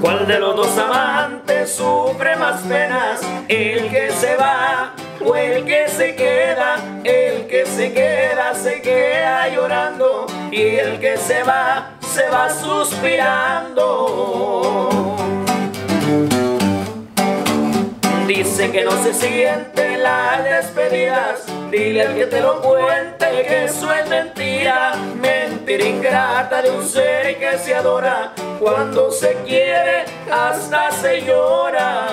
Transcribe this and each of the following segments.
¿Cuál de los dos amantes sufre más penas? ¿El que se va o el que se queda? El que se queda se queda llorando y el que se va se va suspirando. Dice que no se siente las despedidas. Dile al que te lo cuente que eso es mentira. Mentira ingrata de un ser que se adora. Cuando se quiere, hasta se llora.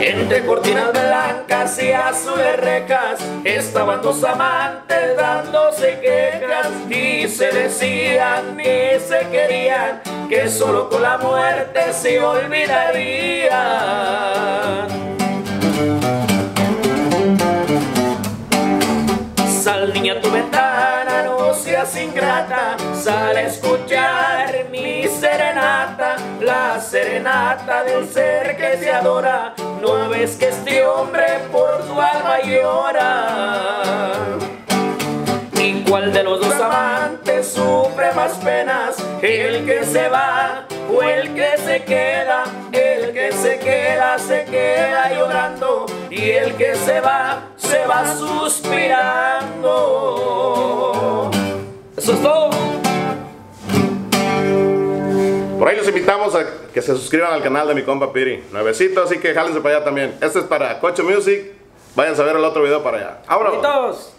Entre cortinas blancas y azules recas estaban dos amantes dándose quejas y se decían y se querían que solo con la muerte se olvidarían. Sal niña tu ventana, no seas ingrata, sal a escuchar mi serenata, la serenata del ser que te adora. No ves que este hombre por tu alma llora. Penas? ¿El que se va o el que se queda? El que se queda se queda llorando y el que se va se va suspirando. Eso es todo. Por ahí los invitamos a que se suscriban al canal de mi compa Piri. Nuevecito, así que jálense para allá también. Este es para Cocho Music. Váyanse a ver el otro video para allá. Besitos.